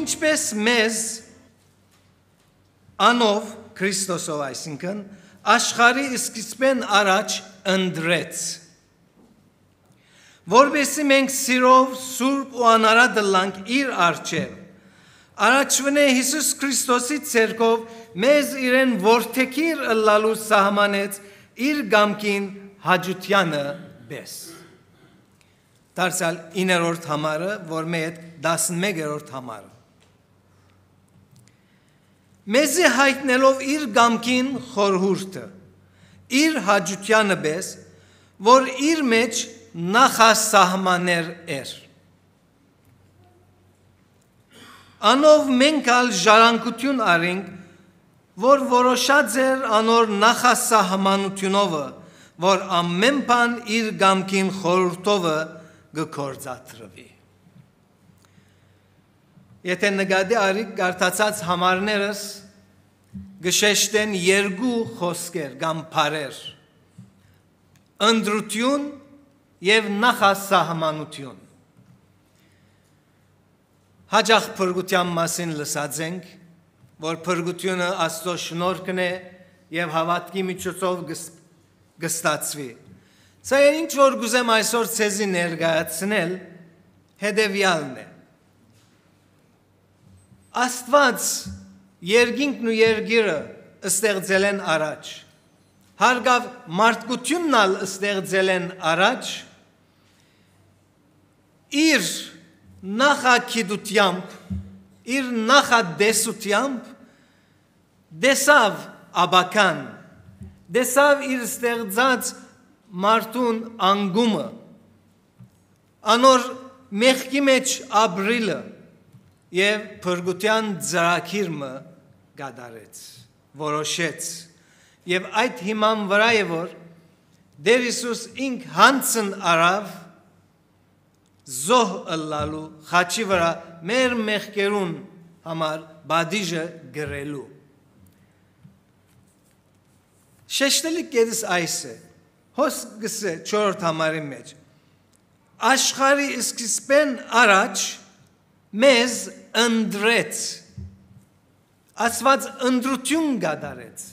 Ինչպես մեզ անով Քրիստոսով այսինքն աշխարհի սկիզբեն առաջ ընդրեց որբեսի մենք սիրով սուրբ ու անարատ լանք իր արջև։ Առաջվնե Հիսուս Քրիստոսի ցերկով մեզ իրեն ворթեկիր ըլլալու սահմանեց իր գամքին հաջությանը բես։ Դարձալ 9-րդ համարը, որ մետ 11-րդ համարը։ Մեզի հայտնելով իր գամքին խորհուրդը, իր հաջությանը բես, որ իր մեջ նախասահմաներ էր անով մենք ալ ժառանգություն արինք որ որոշած էր անոր նախասահմանությունովը որ ամեն բան իր գամքին խորհուրդովը գկործատրվի Եթե նկատի արի կարդացած համարներս գշեշտեն երկու խոսքեր կամ բարեր ընդրություն եւ նախասահմանություն հաջախ փրկության մասին լսած ենք որ փրկությունը Աստծո շնորհքն է եւ հավատքի միջոցով գստացվի Սա ինչ որ գուզեմ այսօր ցեզի ներկայացնել հետեւյալն է. Աստված երկինքն ու երգիրը ստեղծել են առաջ։ Հարգավ մարդկությունն ալ ստեղծել են առաջ իր նախագիտությամբ, իր նախադեսությամբ դեսավ աբական, դեսավ իր ստեղծած մարդուն անգումը, անոր մեղքի մեջ ապրիլը, եւ փրկության ծրագիրը գադարեց որոշեց եւ այդ հիման վրա է որ Դեր Հիսուս ինք հանցն արավ զոհ ըլլալու խաչի վրա մեր մեղքերուն համար բադիժը գրելու Շեշտելի կերս այս է հոս գսե 4 համարի մեջ աշխարի սկիզբեն առաջ մեզ ընդրեց Աստված ընդրություն գադարեց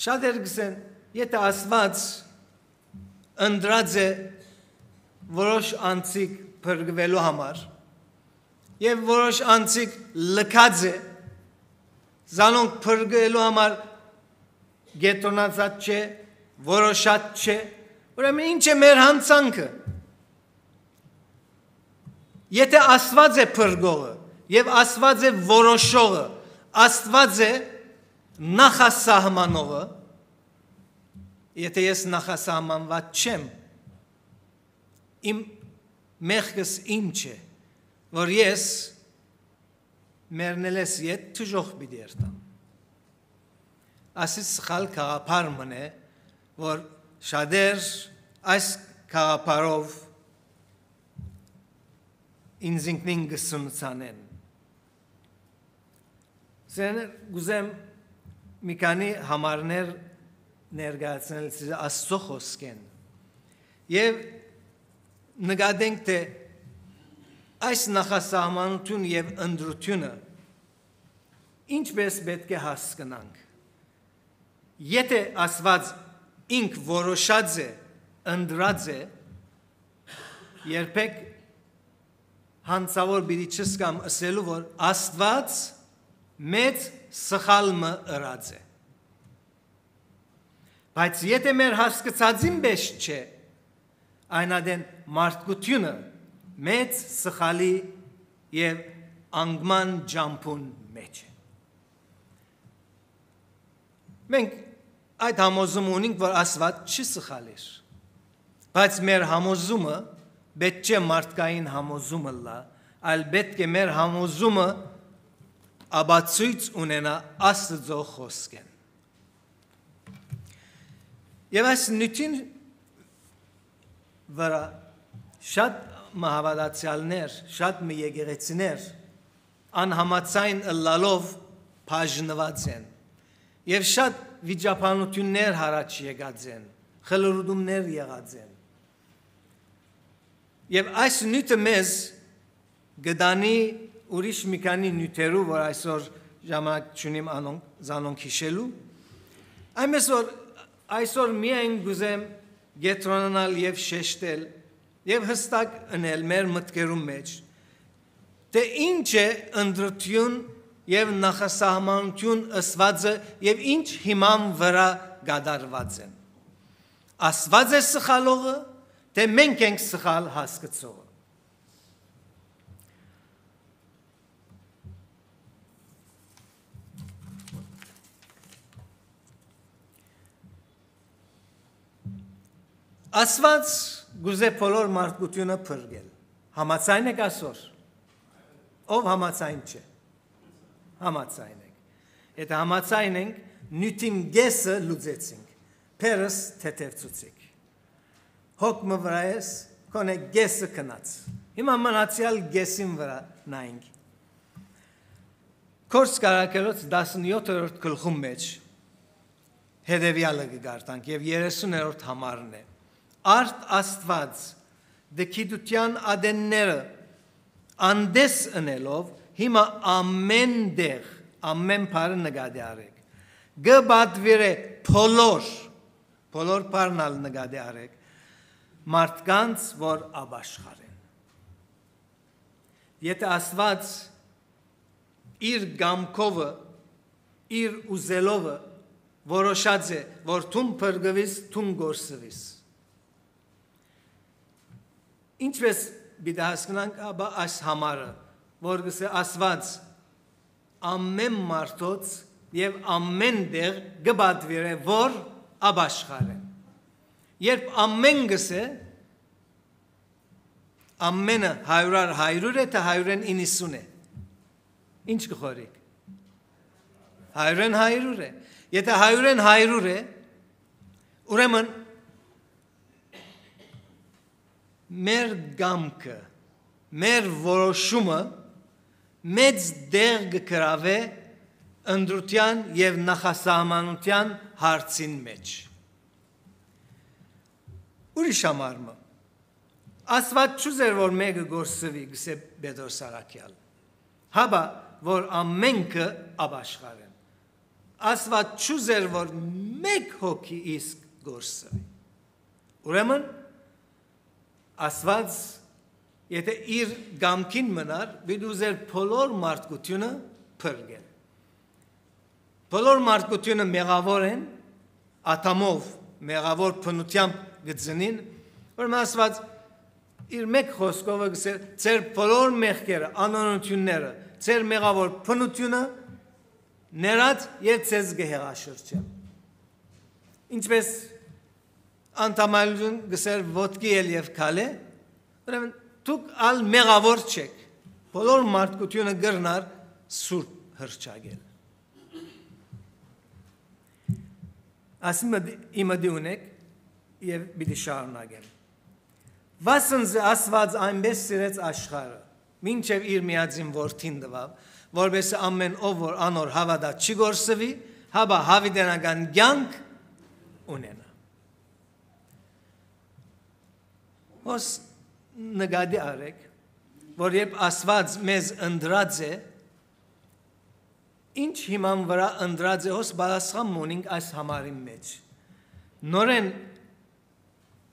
Շատեր գսեն եթե Աստված ընդրած է որոշ անցիկ փրկվելու համար եւ որոշ անցիկ լքած է զանոնք փրկելու համար գետոնացած չէ որոշած չէ ուրեմն ինչ է մեր հանցանքը Եթե Աստված է փրկողը եւ Աստված է որոշողը, Աստված է նախասահմանողը, եթե ես նախասահմանված չեմ, իմ մեղքս իմ չէ, որ ես մերնելես ետ թժող պիտի երտամ։ Ասից սխալ կաղապար մնե, որ շադեր այս կաղապարով ինձ ինքնին գսունցանեն։ Սեն գուզեմ մի քանի համարներ ներկայացնել աստծո խոսքեն։ Եվ նկատենք թե այս նախասահմանություն եւ ընդրությունը ինչպես պետք է հասկանանք։ Եթե Աստված ինք որոշած է, ընդրած է, երբեք հանցավոր բիդի չսկամ ասելու որ Աստված մեծ սխալմը ըրած է բայց եթե մեր հասկացածին բեշ չէ այնադեն մարդկությունը մեծ սխալի եւ անգման ջամփուն մեջ է մենք այդ համոզում ունենք որ Աստված չի սխալիր բայց մեր համոզումը պետք չէ մարդկային համոզումը լա, այլ պետք է մեր համոզումը աբացույց ունենա Աստծո խոսքեն։ Եվ այս նյութին վրա շատ մահավատացյալներ, շատ մի եկեղեցիներ անհամացայն ըլլալով բաժնված են։ Եվ շատ վիճապանություններ հարաճ եկած են, խլորուդումներ եղած են։ Եվ այս նյութը մեզ գդանի ուրիշ մի քանի նյութերու, որ այսօր ժամանակ չունիմ անոնք զանոնք հիշելու։ Այնպես որ այսօր միայն գուզեմ գետրոնանալ եւ շեշտել եւ հստակ ընել մեր մտքերում մեջ թե ինչ է ընդրություն եւ նախասահմանություն ըսվածը եւ ինչ հիման վրա գադարված են ասված է սխալողը թե մենք ենք սխալ հասկացողը Ասված գուզե բոլոր մարդկությունը փրկել։ Համացայն եք ասոր։ Ով համացայն չէ։ Համացայն եք։ Եթե համացայն ենք, նյութին գեսը լուծեցինք։ Պերս թեթևցուցիկ։ Հոգ մը վրա ես, կոնե գեսը կնաց։ Հիմա մնացյալ գեսին վրա նայենք։ Կորս կարակելոց 17-րդ գլխում մեջ հետևյալը կգարտանք եւ 30-րդ համարն է արդ աստված դքիդության ադենները անդես ընելով հիմա ամեն դեղ ամեն բառը նկատի արեք գբադվիրե փոլոր փոլոր բառնալ նկատի արեք մարդկանց որ աբաշխար են եթե աստված իր գամքովը իր ուզելովը որոշած է որ թուն փրկվիս թուն գործվիս Ինչպես պիտի հասկանանք աբա այս համարը, որ գսե ասված ամեն մարդոց եւ ամեն դեղ գբատվիրե որ աբաշխար է։ Երբ ամեն գսե ամենը 100-ար 100 է, թե 100-ն 90 է։ Ինչ կխորիկ։ 100-ն 100 է։ Եթե 100-ն 100 է, ուրեմն մեր գամքը, մեր որոշումը մեծ դեր կգրավե ընդրության եւ նախասահմանության հարցին մեջ։ Ուրիշ համարմը Աստված չուզեր որ մեկը գործվի, գսե Պետրոս Սարաքյալ։ Հաբա որ ամենքը աբաշխար են։ Աստված չուզեր որ մեկ հոգի իսկ գործվի։ Ուրեմն Աստված եթե իր գամքին մնար, վիդուզեր բոլոր մարդկությունը փրկել։ Բոլոր մարդկությունը մեղավոր են, ատամով մեղավոր փնությամբ գծնին, որ Աստված իր մեկ խոսքով գսել ձեր բոլոր մեղքերը, անոնությունները, ձեր մեղավոր փնությունը ներած եւ ցեզ գհեղաշրջեմ։ Ինչպես անտամալություն գսեր ոտքի էլ եւ քալե ուրեմն դուք ալ մեղավոր չեք բոլոր մարդկությունը գրնար սուրբ հրճագել ասիմը իմը դունեք եւ պիտի շարունակեմ Վասնձ ասված այնպես սիրեց աշխարը մինչև իր միածին որդին դվավ որբես ամեն ով որ անոր հավատա չի գործվի հաբա հավիտենական ցանկ ունենա Ոս նկատի արեք, որ երբ Աստված մեզ ընդրած է, ինչ հիման վրա ընդրած է, հոս բալասխան մոնինք այս համարի մեջ։ Նորեն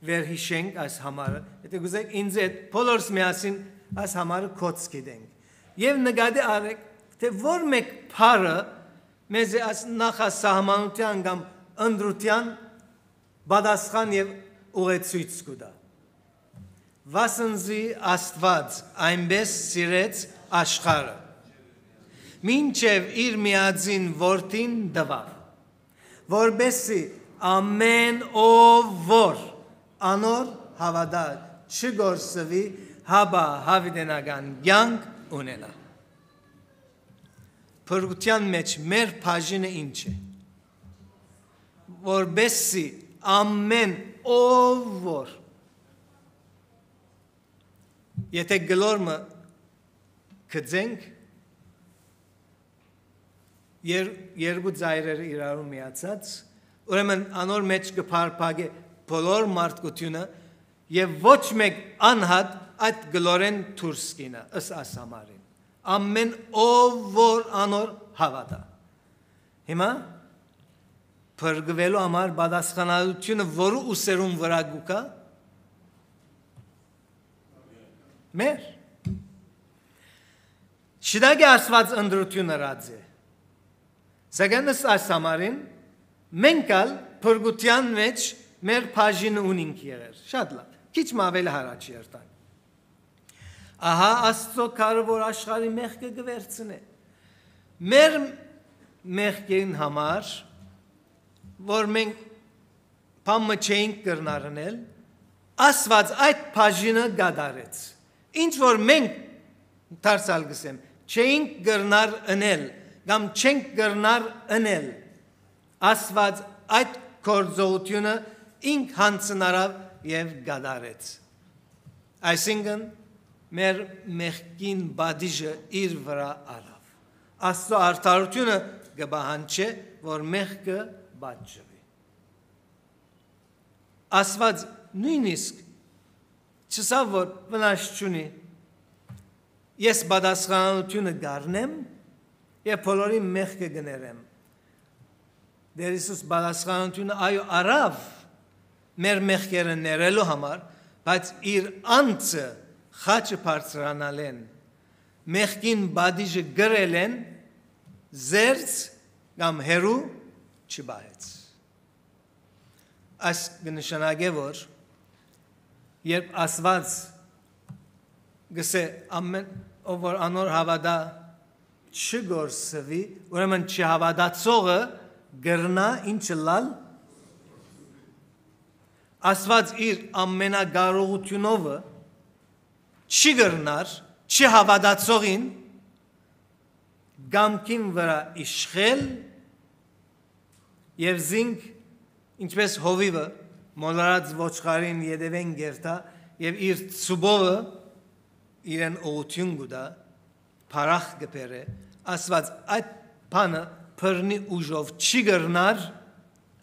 վերհիշենք այս համարը, եթե գուզեք ինձ այդ բոլորս միասին այս համարը կոց գիտենք։ Եվ նկատի արեք, թե որ մեկ փարը մեզ այս նախասահմանության կամ ընդրության բադասխան եւ ուղեցույց կուտա վասնզի Աստված այնպես սիրեց աշխարը մինչև իր միածին որդին դվավ որբեսի ամեն ով որ անոր հավատա չգործվի հաբա հավիտենական ցանկ ունենա Փրկության մեջ մեր բաժինը ինչ է? Որբեսի ամեն ով որ Եթե գլորմը կծենք եր, երկու ծայրերը իրարու միացած, ուրեմն անոր մեջ կփարփագե բոլոր մարդկությունը եւ ոչ մեկ անհատ այդ գլորեն դուրս կինա ըս ասամարին ամեն ով որ անոր հավատա հիմա փրկվելու համար բադասխանալությունը որու ուսերուն վրա գուկա մեր Շիդագի ասված ընդրությունը ռաձե Սակայն այս համարին մենքալ փրկության մեջ մեր բաժինը ունենք եղեր շատ լավ քիչ ավելի հարաճ երտան ահա աստծո կարևոր աշխարհի մեղքը գվերցնե մեր մեղքին համար որ մենք փամը չենք կրնարնել ասված այդ բաժինը գադարեց ինչ որ մենք դարձալ գսեմ չենք գրնար ընել կամ չենք գրնար ընել ասված այդ կորձողությունը ինք հանցնարավ եւ գադարեց այսինքն մեր մեղքին բադիժը իր վրա արավ աստծո արդարությունը գբահանչե որ մեղքը բաճվի ասված նույնիսկ չսավ որ վնաս չունի ես բադասխանությունը գառնեմ եւ բոլորի մեղքը գներեմ Դեր Հիսուս բադասխանությունը այո արավ մեր մեղքերը ներելու համար, բայց իր անձը խաչը բարձրանալեն մեղքին բադիժը գրել են զերծ կամ հերու չբահեց այս կնշանակե որ երբ ասված գսե ամեն ով որ անոր հավատա չգործվի ուրեմն չհավատացողը գրնա ինչ լալ Աստված իր ամենագարողությունով չի գրնար չհավատացողին գամքին վրա իշխել եւ զինք ինչպես հովիվը մոլարած ոչխարին յետևեն գերտա եւ իր ծուբովը իրեն օգություն գուտա փարախ գբերը ասված այդ բանը բռնի ուժով չի գրնար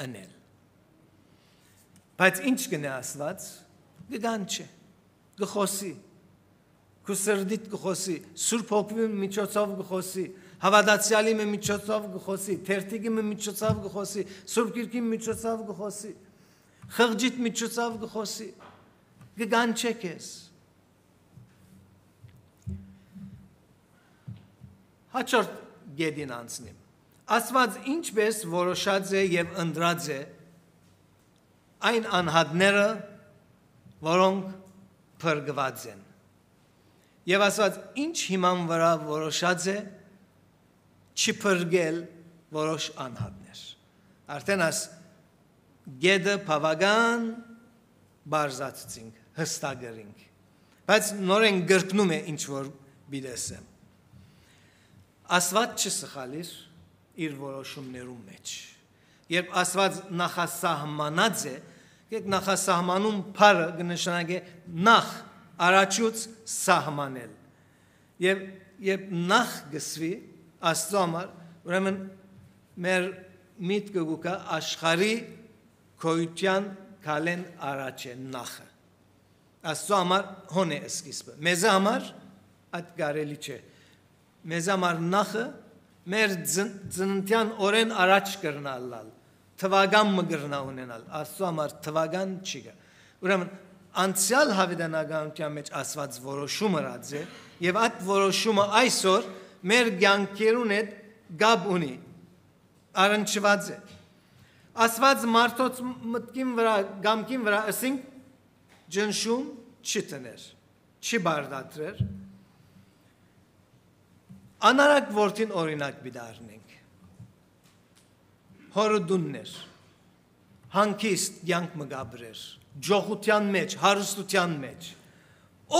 անել բայց ինչ կնե ասված գանչե գխոսի կուսրդիտ գխոսի սուրբ հոգի միջոցով գխոսի հավատացյալի միջոցով գխոսի թերթիկի միջոցով գխոսի սուրբ գիրքի միջոցով գխոսի խղճիտ միջոցով գխոսի գանչե քեզ հաջորդ գեդին անցնեմ Աստված ինչպես որոշած է եւ ընդրած է այն անհատները, որոնք փրկված են։ Եվ ասված ինչ հիման վրա որոշած է չփրկել որոշ անհատներ։ Արդեն աս գեդը բավական բարձացինք, հստակերինք։ Բայց նորեն գրկնում է ինչ որ բիդեսեմ։ Աստված չսխալիր իր որոշումներում մեջ։ Երբ Աստված նախասահմանած է, եք նախասահմանում փարը կնշանակե նախ առաջուց սահմանել։ Եվ երբ նախ գսվի Աստծո համար, ուրեմն մեր միտքը գուկա աշխարի քոյության կալեն առաջ է նախը։ Աստծո համար հոն է սկիզբը։ Մեզ համար այդ կարելի չէ մեզ համար նախը մեր ծննդյան օրեն առաջ կրնալալ թվական մը գրնա ունենալ աստծո համար թվական չի գա ուրեմն անցյալ հավիտենականության մեջ ասված որոշումը ռած է եւ այդ որոշումը այսօր մեր ցանկերուն հետ գաբ ունի առնչված է ասված մարդոց մտքին վրա գամքին վրա ասենք ջնշում չտներ չի բարդատրեր Անարակ որդին օրինակ բիդարնենք։ Հորը դուններ, հանկիստ յանք մգաբրեր, ջողության մեջ, հարստության մեջ։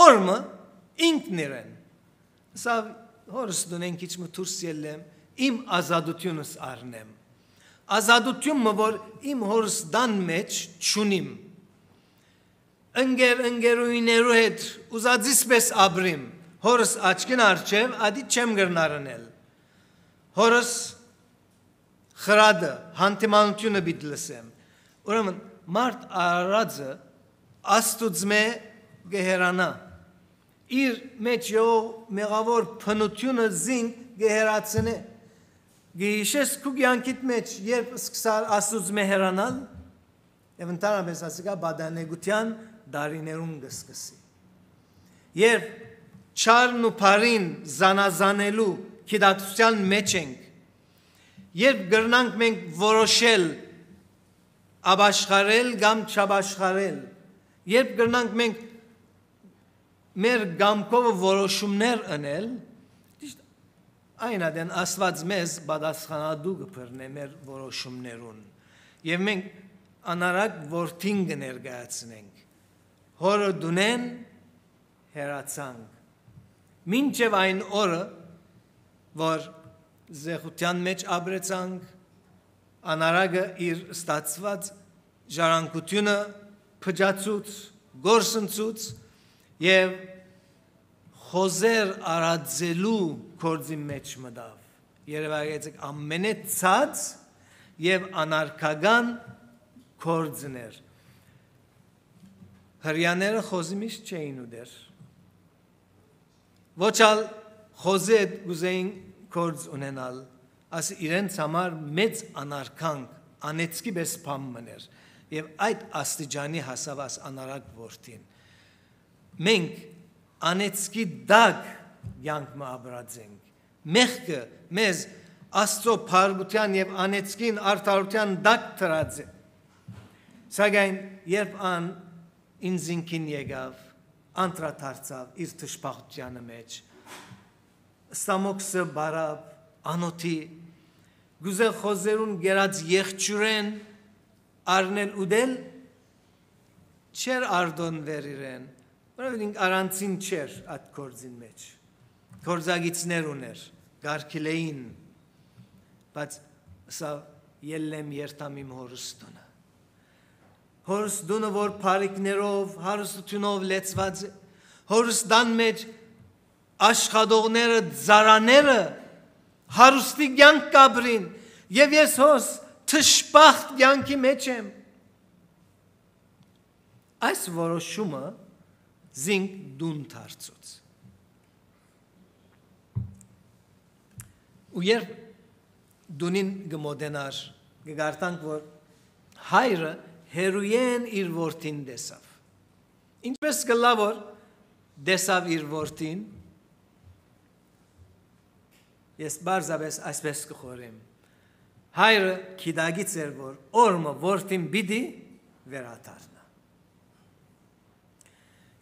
Օրմը ինքն իրեն։ Սա հորս դունեն քիչ մտուրս ելեմ, իմ ազատությունս առնեմ։ Ազատությունը, որ իմ հորս դան մեջ ճունիմ։ ընկեր ընկերուիներու հետ ուզածիսպես ապրիմ հորս աչքին արջև ադի չեմ գրնարնել հորս խրադը հանդիմանությունը բիտ լսեմ ուրեմն մարդ արածը աստուծմե գեհրանա իր մեջ յող մեղավոր փնությունը զինք գեհրացնե գիշես քու կյանքիդ մեջ երբ սկսար աստուծմե հերանալ եւ ընդհանրապես ասիկա բադանեգության դարիներուն կսկսի երբ չարն ու բարին զանազանելու քիդատության մեջ ենք երբ գրնանք մենք որոշել աբաշխարել կամ չաբաշխարել երբ գրնանք մենք մեր գամքով որոշումներ անել այն ադեն աստված մեզ բադասխանադու կբռնե մեր որոշումներուն եւ մենք անարակ որդին կներկայացնենք հորը դունեն հերացանք մինչև այն օրը որ զեղության մեջ ապրեցանք անարագը իր ստացված ժառանգությունը փճացուց գործընծուց եւ խոզեր արածելու կորձի մեջ մտավ։ Երևակայեցեք ամենեցած եւ անարքական կորձներ։ Հрьяները խոզի միշտ չէին ու դեր։ Ոչալ խոզի հետ գուզեին կորձ ունենալ, աս իրենց համար մեծ անարքանք անեցքի պես փամմներ եւ այդ աստիճանի հասավ աս անարակ որդին։ Մենք անեցքի դակ յանք մաբրած ենք մեղքը մեզ աստծո փարգության եւ անեցքին արդարության դակ տրած է սակայն երբ ան ինձինքին եկավ անդրադարձավ իր թշպախությանը մեջ ստամոքսը բարավ անոթի գուզե խոզերուն գերած եղջուրեն արնել ուդել չեր արդոն վերիրեն որովհետև առանցին չեր այդ կորձին մեջ կորձագիցներ ուներ գարկիլեին բայց սա ելլեմ երթամ իմ հորստունը հորստունը որ բարիկներով հարստությունով լեցված հորստան մեջ աշխատողները ծարաները հարուստի կյանք կաբրին եւ ես հոս թշպախտ կյանքի մեջ եմ այս որոշումը զինք դուն դարձուց ու երբ դունին գմոդենար գարտանք որ հայրը հերույեն իր որդին դեսավ ինչպես գլա որ դեսավ իր որդին ես բարձավես այսպես կխորեմ. Հայրը քիդագից էր որ օրմը որդին բիդի վերադառնա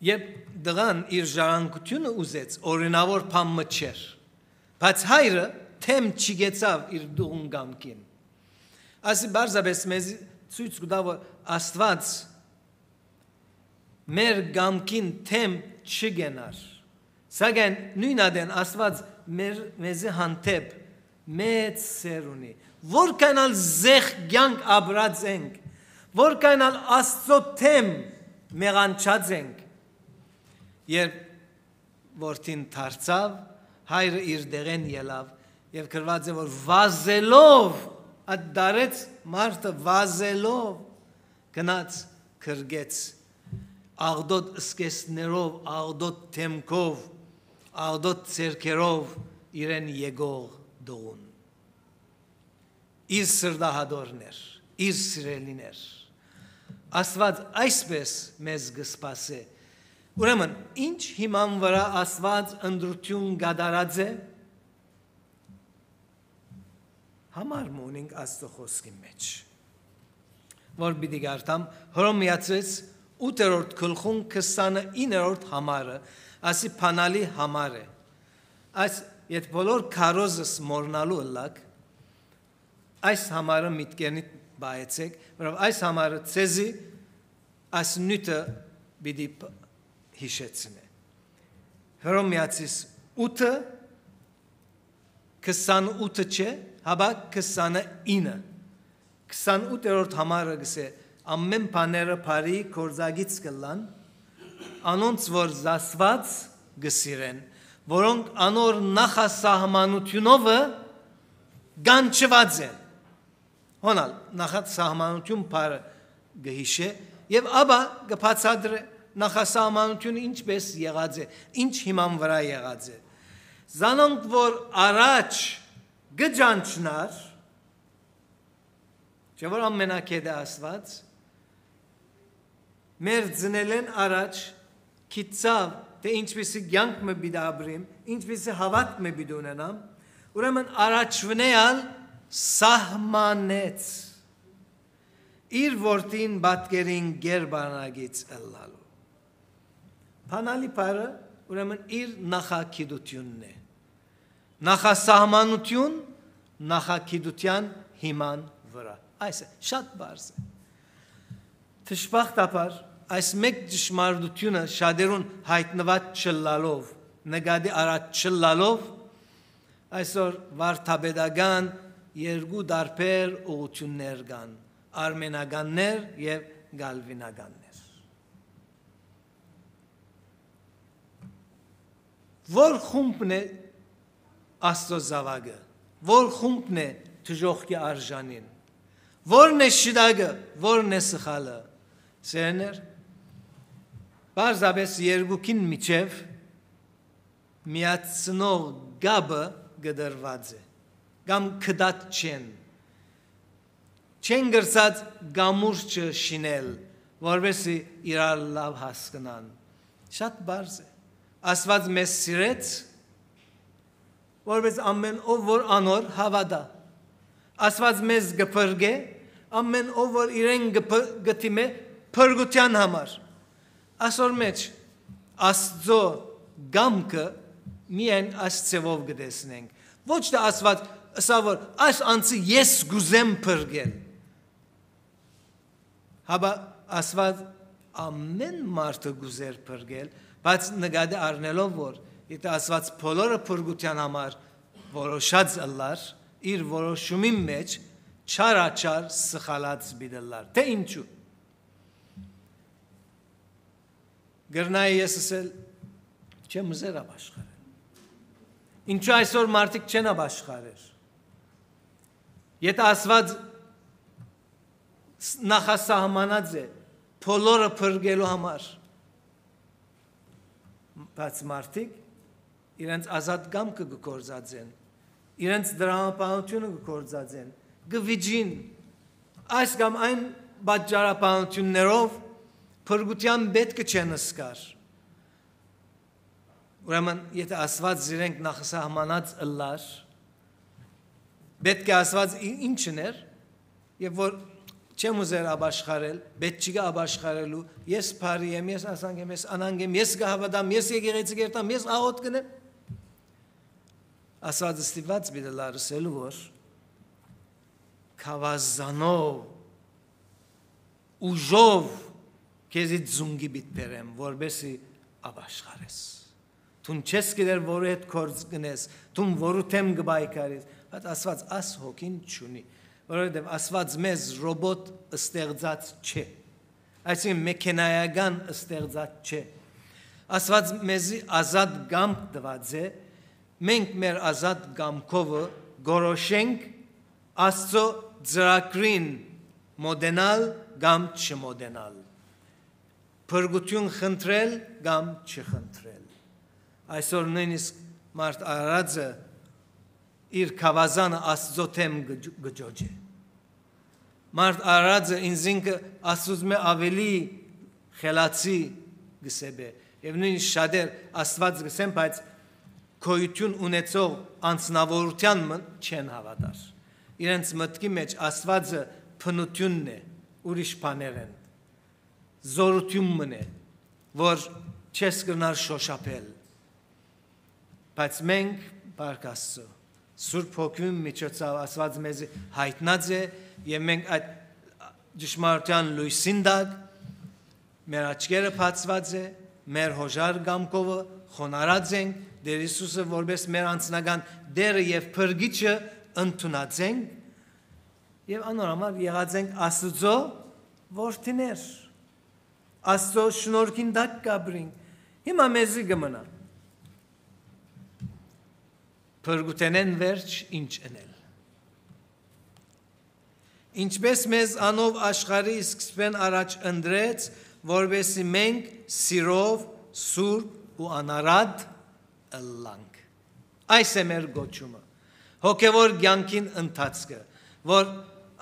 Եվ դղան իր ժառանգությունը ուզեց օրինավոր փամը չէր բայց հայրը թեմ չգեցավ իր դուղուն գամքին ասի բարձաբես մեզ ցույց կտա որ աստված մեր գամքին թեմ չգենար սակայն նույն ադեն աստված մեր մեզի հանդեպ մեծ սեր ունի որքանալ զեղ կյանք ապրած ենք, որքանալ Աստծո թեմ մեղանչած ենք։ Երբ որդին դարձավ, հայրը իր դեղեն ելավ եւ գրված է որ վազելով ադարեց մարդը վազելով գնաց քրգեց աղդոտ սկեսներով աղդոտ թեմքով աղդոտ ցերկերով իրեն եկող դողուն իր սրդահադորներ, իր սիրելիներ։ Աստված այսպես մեզ կսպասե։ Ուրեմն, ինչ հիման վրա Աստված ընդրություն գադարած է, համար մունենք Աստծո խոսքի մեջ։ Որ պիտի գարտամ Հռոմեացես 8-րդ գլխուն 29-րդ համարը, ասի փանալի համար է։ Այս եթե բոլոր քարոզս մորնալու լակ այս համարը միտքերնի բայեցեք, որով այս համարը ցեզի այս նյութը բիդի հիշեցնե։ Հռոմեացիս 8-ը 28-ը չէ, հաբա 29-ը։ 28-րդ համարը գսե ամեն բաները բարի կորզագից կլան անոնց որ զասված գսիրեն, որոնք անոր նախասահմանությունովը գանչված են։ Հոնալ նախասահմանություն բարը գհիշե եւ աբա գբացադրե նախասահմանությունը ինչպես եղած է, ինչ հիման վրա եղած է։ Զանոնք որ առաջ գջանչնար Չէ որ ամենակեդը ասված մեր ծնելեն առաջ քիծավ թե ինչպեսի ցանկ մը բիդաբրիմ, ինչպեսի հավատ մը բիդունենամ, ուրեմն առաջվնեալ սահմանեց իր որդին բատկերին գերբանագից ըլլալու։ Փանալի բարը ուրեմն իր նախակիդությունն է։ Նախասահմանություն նախակիդության հիման վրա։ Այս է շատ բարձ է։ Թշբախտաբար այս մեկ ճշմարտությունը շատերուն հայտնված չլալով, նկատի առած չլալով այսօր վարդապետական երկու դարբեր ուղություններ կան արմենականներ եւ գալվինականներ որ խումբն է աստծո զավակը որ խումբն է թժողքի արժանին որն է շիդագը որն է սխալը սերներ Բարձաբես երկուքին միջև միացնող գաբը գդրված է կամ կդատ չեն չեն գրծած գամուրջը շինել, որովհետեւ իրար լավ հասկանան։ Շատ բարձ է։ Աստված մեզ սիրեց, որովհետեւ ամեն ով որ անոր հավատա։ Աստված մեզ գփրգե, ամեն ով որ իրեն գտիմե փրկության համար։ Այսօր մեջ Աստծո գամքը միայն աստծով գտեսնենք։ Ոչ թե Աստված ասա որ այս անցի ես գուզեմ փրկել Հաբա ասված ամեն մարդը գուզեր փրկել, բայց նկատի առնելով որ եթե ասված բոլորը փրկության համար որոշած ըլլար իր որոշումի մեջ չարաչար սխալած բիդլար թե ինչու գրնայի ես ասել չեմ ուզեր ապաշխարել ինչու այսօր մարդիկ չեն ապաշխարել եթե ասված նախասահմանած է բոլորը փրկելու համար բայց մարդիկ իրենց ազատ կամքը գործածեն իրենց դրամապանությունը գործածեն գվիջին այս կամ այն բաժարապանություններով փրկության պետք չեն սկար ուրեմն եթե ասված իրենք նախասահմանած ըլլար պետք է ասված ինչն էր եւ որ չեմ ուզեր աբաշխարել, պետք չի աբաշխարելու, ես բարի եմ, ես ասանք եմ, ես անանգ եմ, ես գահավատամ, ես եկեղեցի կերտամ, ես աղոտ կնեմ։ Ասած ստիված բիդը լարսելու որ կավազանով ուժով քեզի ձունգի բիթբերեմ, որբեսի աբաշխարես։ Տուն չես գիտեր որը հետ կորձ գնես, տուն որու թեմ գբայկարես, բայց ասված աս հոգին չունի որովհետև Աստված մեզ ռոբոտ ստեղծած չէ։ Այսինքն մեքենայական ստեղծած չէ։ Աստված մեզի ազատ գամք տված է, մենք մեր ազատ գամքով գորոշենք Աստծո ծրագրին մոդենալ կամ չմոդենալ։ Փրկություն խնդրել կամ չխնդրել։ Այսօր նույնիսկ մարդ արածը իր կավազանը Աստծո թեմ գջոջե։ Մարդ արածը ինձինքը Աստծո ավելի խելացի գսեբե եւ նույնիսկ շատեր Աստված գսեն բայց քոյություն ունեցող անձնավորության չեն հավատար։ Իրենց մտքի մեջ Աստվածը փնությունն է, ուրիշ բաներ են։ Զորությունն է, որ չես կրնար շոշափել։ Բայց մենք բարգ Աստծո Սուրբ Հոգին միջոցով ասված մեզ հայտնած է եւ մենք այդ ճշմարտության լույսին դակ մեր աչքերը բացված է, մեր հոժար գամկովը խոնարած ենք, Տեր Հիսուսը որպես մեր անձնական դերը եւ փրկիչը ընդունած ենք եւ անորոմալ եղած ենք Աստծո որդիներ։ Աստծո շնորհքին դակ կաբրինք։ Հիմա մեզի գմնա։ Փրկութենեն վերջ ինչ ընել։ Ինչպես մեզ անով աշխարհի սկսվեն առաջ ընդրեց, որովհետեւ մենք սիրով, սուրբ ու անարատ ըլլանք։ Այս է մեր գոչումը։ Հոգևոր ցանկին ընթացքը, որ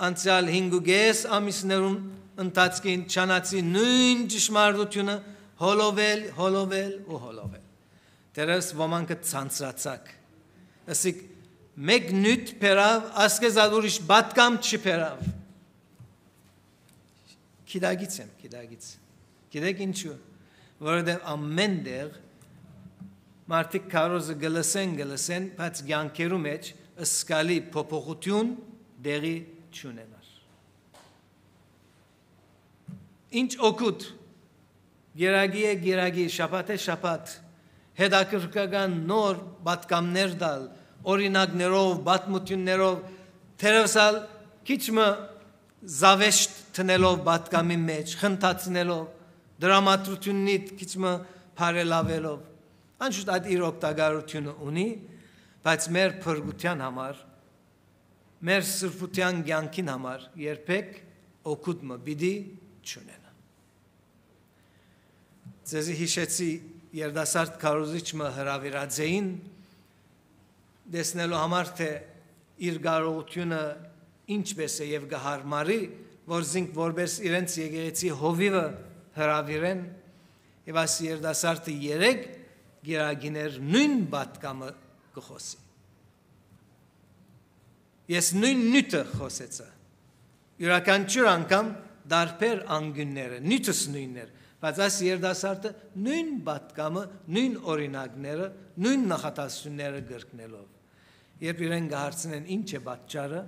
անցյալ 5.5 ամիսներում ընթացքին ճանաչի նույն ճշմարտությունը հոլովել, հոլովել ու հոլովել։ Դերս ոմանք ցանցրացակ։ Ասիկ մեկ նյութ փերավ, ասկեզալ ուրիշ բատկամ չփերավ։ Կիդագից եմ, կիդագից։ Գիտեք ինչու։ Որովհետև ամեն դեղ մարդիկ կարոզը գլսեն, գլսեն, բայց ցանկերու մեջ սկալի փոփոխություն դեղի չունենար։ Ինչ օգուտ Գերագի է գերագի, շապատ է շապատ, հետաքրքրական նոր պատկամներ դալ, օրինակներով, պատմություններով, թերևսալ քիչմը զավեշտ տնելով պատկամի մեջ, խնդացնելով, դրամատրություննիդ քիչմը բարելավելով։ Անշուշտ այդ իր օգտագործությունը ունի, բայց մեր փրկության համար մեր սրբության ցանկին համար երբեք օգուտ մը պիտի չունենա։ Ձեզի հիշեցի երդասարտ կարոզիչը հրավիրածեին դեսնելու համար թե իր կարողությունը ինչպես է եւ գահարմարի որ զինք որպես իրենց եկեղեցի հովիվը հրավիրեն եւ աս երդասարտը 3 գերագիներ նույն բատկամը կխոսի Ես նույն նյութը խոսեցա։ Յուրաքանչյուր անգամ դարբեր անգունները, նյութս նույններ, բայց այս երդասարտը նույն պատկամը, նույն օրինակները, նույն նախատասությունները գրկնելով։ Երբ իրեն գահարցնեն ինչ է պատճառը,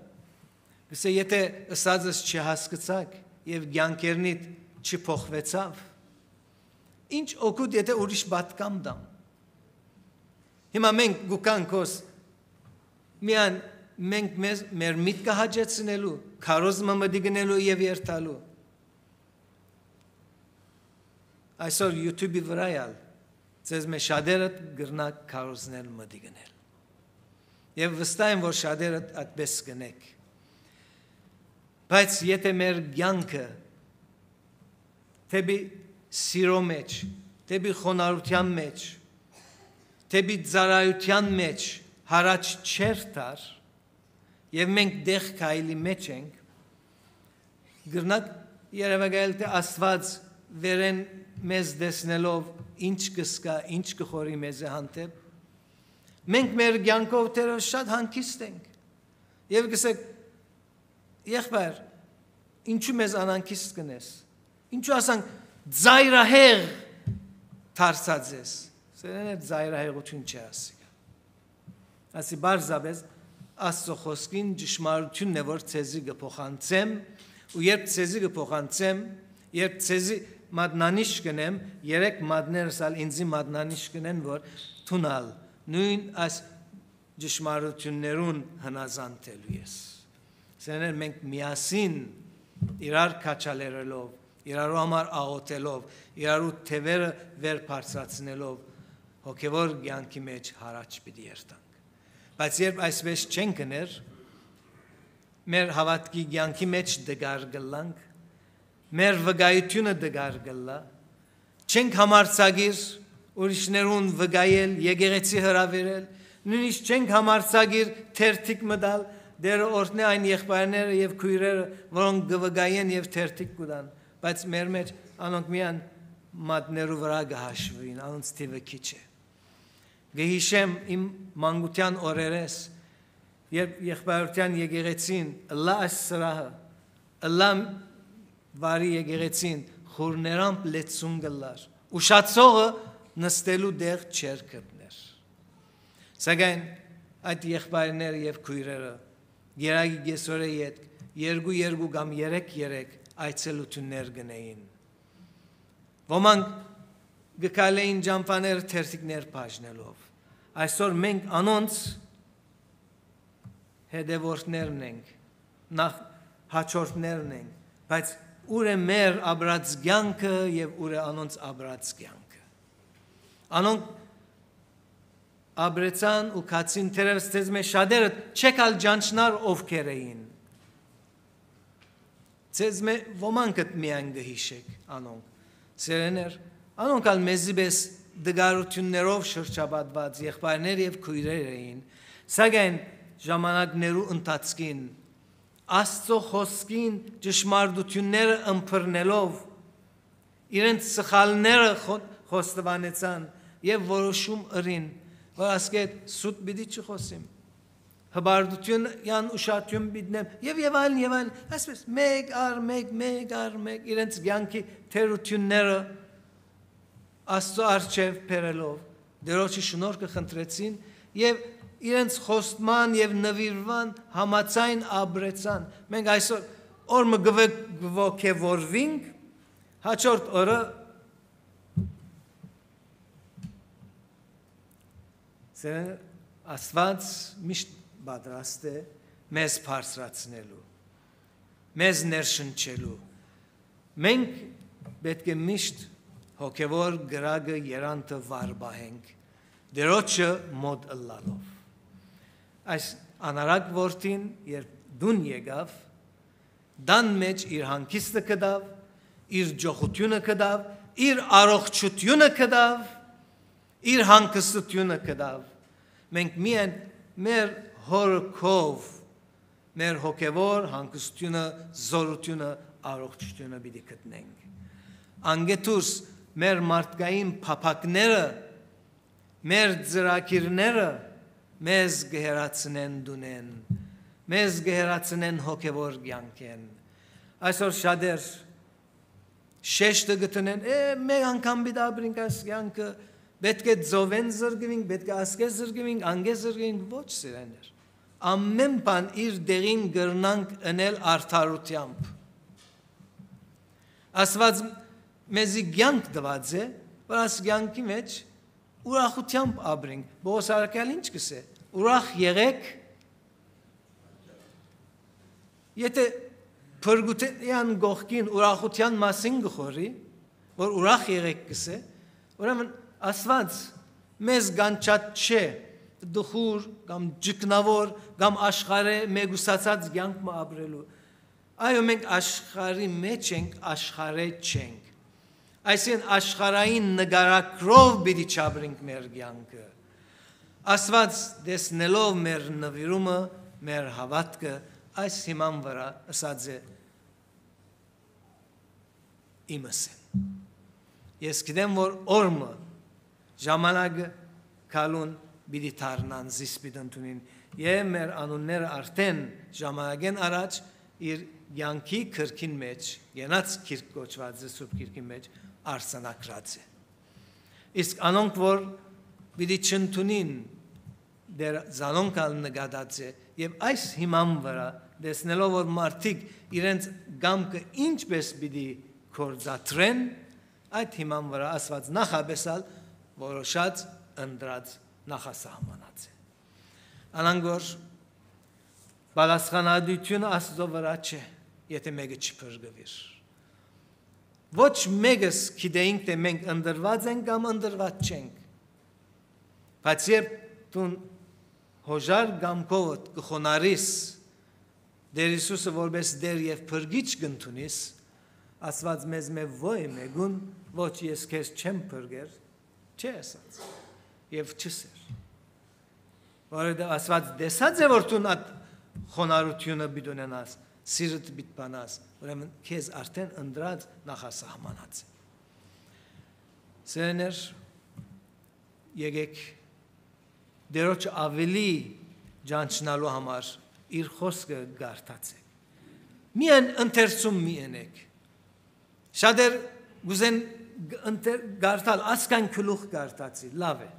գսե եթե ըսածս չհասկացակ եւ ցանկերնիդ չփոխվեցավ, ինչ օգուտ եթե ուրիշ պատկամ դամ։ Հիմա մենք գուկանքոս միան մենք մեզ մեր միտքը հաջեցնելու, քարոզմը մդիգնելու եւ երթալու։ Այսօր YouTube-ի վրա ալ ցեզ մե շատերը գրնա քարոզնել մդիգնել։ Եվ վստահ եմ, որ շատերը այդպես կնեք։ Բայց եթե մեր ցանկը թեպի սիրո մեջ, թեպի խոնարհության մեջ, թեպի ծառայության մեջ հարաճ չերտար, եւ մենք դեղ քայլի մեջ ենք գրնակ երևակայել թե աստված վերեն մեզ դեսնելով ինչ կսկա ինչ կխորի մեզ հանդեպ մենք մեր ցանկով տերով շատ հանկիստ ենք եւ գսեք եղբայր ինչու մեզ անանկիստ կնես ինչու ասանք ծայրահեղ դարձած ես սերեն է ծայրահեղություն չի ասի ասի բարձաբես Աստծո խոսքին ճշմարտությունն է, որ ցեզի կփոխանցեմ, ու երբ ցեզի կփոխանցեմ, երբ ցեզի մատնանիշ կնեմ, երեք մատներս ալ ինձի մատնանիշ կնեն, որ թունալ նույն այս ճշմարտություններուն հնազանդելու ես։ Սեներ մենք միասին իրար քաչալերելով, իրարու համար աղոթելով, իրարու թևերը վեր բարձրացնելով հոգևոր ցանկի մեջ հարաճ պիտի երթան։ Բայց երբ այսպես չեն կներ, մեր հավատքի ցանկի մեջ դգար գլանք, մեր վգայությունը դգար գլա, չենք համարցագիր ուրիշներուն վգայել, եկեղեցի հրավիրել, նույնիսկ չենք համարցագիր թերթիկ մտալ, դերը օրտնե այն եղբայրները եւ քույրերը, որոնք գվգայեն եւ թերթիկ կուտան, բայց մեր մեջ անոնք միան մատներու վրա գահաշվին, անոնց թիվը քիչ է գհիշեմ իմ մանկության օրերես երբ եղբայրության եկեղեցին լա սրահը լա վարի եկեղեցին խորներամբ լեցուն գլար ուշացողը նստելու դեղ չեր գտներ սակայն այդ եղբայրները եւ քույրերը երագի գեսորը ետ երկու երկու կամ երեք երեք այցելություններ գնային ոմանք գկալեին ջամփաներ թերթիկներ բաժնելով այսօր մենք անոնց հետևորդներն ենք նախ հաջորդներն ենք բայց ուր է մեր աբրած կյանքը եւ ուր է անոնց աբրած կյանքը։ Անոնք աբրեցան ու կացին թերևս դες մե շատերը չեկալ ջանչնար ովքեր էին։ Ձեզ մե ոմանք միայն գհիշեք անոնք։ Սերեներ, անոնք ալ մեզի բես դգարություններով շրջապատված եղբայրներ եւ քույրեր էին։ Սակայն ժամանակներու ընթացքին Աստծո խոսքին ճշմարտությունները ըմբռնելով իրենց սխալները խոստովանեցան եւ որոշում ըրին որ ասկետ սուտ բիդի չխոսիմ հբարդություն յան ուշադրություն բիդնեմ եւ եւ այլն եւ այլն այսպես մեկ առ մեկ մեկ առ մեկ իրենց ցանկի թերությունները աստծո արչեվ բերելով դերոջի շնորհքը խնդրեցին եւ իրենց խոստման եւ նվիրման համացայն աբրեցան մենք այսօր օրը գվոգեվորվինք հաջորդ օրը Սերեն Աստված միշտ պատրաստ է մեզ բարձրացնելու մեզ ներշնչելու մենք պետք է միշտ հոգևոր գրագը երանտը վարբահենք դերոջը մոտ ըլլալով այս անարակ որդին երբ դուն եկավ դան մեջ իր հանկիստը կդավ իր ջոխությունը կդավ իր առողջությունը կդավ իր հանկստությունը կդավ մենք միայն մեր հորքով մեր հոգևոր հանգստությունը, զորությունը, առողջությունը պիտի գտնենք։ Անգետուս մեր մարդկային փափակները, մեր ծրակիրները մեզ գերացնեն դունեն, մեզ գերացնեն հոգևոր կյանքեն։ Այսօր շատեր շեշտը գտնեն, է մեկ անգամ պիտի ապրենք այս կյանքը, պետք է ծովեն զրկվենք, պետք է ասկե զրկվենք, անգե զրկվենք, ոչ սիրեներ։ Ամեն բան իր դերին գրնանք ընել արդարությամբ։ Աստված մեզի կյանք տված է, որ աս կյանքի մեջ ուրախությամբ ապրենք։ Բողոս արաքյալ ինչ կսե։ Ուրախ եղեք։ Եթե փրկության գողքին ուրախության մասին գխորի, որ ուրախ եղեք կսե, ուրեմն Աստված մեզ գանչած չէ դխուր կամ ջկնավոր կամ աշխարհը մեգուսացած կյանք մը ապրելու այո մենք աշխարհի մեջ ենք աշխարհը չենք այսին աշխարհային նկարակրով պիտի չապրենք մեր կյանքը Աստված դեսնելով մեր նվիրումը մեր հավատքը այս հիման վրա ասած է իմս ես գիտեմ որ օրը ժամանակը կալուն բիդի թարնան զիսպիդընտունին եւ մեր անունները արդեն ժամանակեն առաջ իր յանքի քրքին մեջ յենած քիրք կոչված է սուրբ քիրքի մեջ արսանակրած է իսկ անոնք որ բիդի չընդունին դեր զանոնքալ նկատած է եւ այս հիման վրա դեսնելով որ մարդիկ իրենց գամքը ինչպես պիտի կորզատրեն այդ հիման վրա ասված նախաբեսալ որոշած ընդրած նախասահմանած է անանգոր բալասխանադությունը աստծո վրա չէ եթե մեկը չփրկվիր ոչ մեկս գիտեինք թե մենք ընդրված ենք կամ ընդրված չենք բայց երբ դու հոժար գամքով կխոնարիս Դեր Հիսուսը որպես դեր եւ փրկիչ կընդունիս ասված մեզ մե ոյ մեգուն ոչ ես քեզ չեմ փրկեր Չէ ասած։ Եվ չսեր։ Որը ասված դեսած է որ դու այդ խոնարհությունը բիդունենաս, սիրտ բիտբանաս, ուրեմն քեզ արդեն ընդրած նախասահմանած է։ Սեներ եկեք դերոջ ավելի ջանչնալու համար իր խոսքը գարտացեք։ Միան ընթերցում մի ենեք։ Շատեր գուզեն գարտալ ասկան քլուխ գարտացի լավ է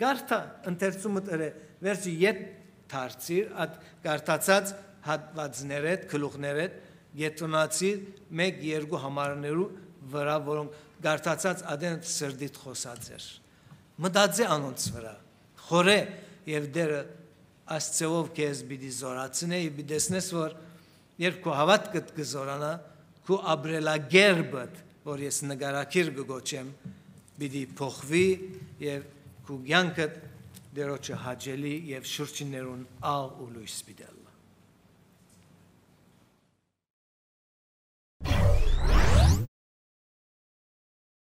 գարտա ընթերցումը դրե վերջի յետ դարձիր այդ գարտացած հատվածներդ քլուխներդ գետոնացի 1-2 համարներու վրա որոնք գարտացած ադեն սրդիտ խոսած էր մտածե անոնց վրա խորե եւ դերը աստծով քեզ պիտի զորացնե եւ դեսնես որ երբ քո հավատքդ կզորանա քու ապրելագերբդ, որ ես նկարակիր կգոչեմ, պիտի փոխվի եւ քու ցանկը դերոջը հաջելի եւ շրջիներուն աղ ու լույս պիտի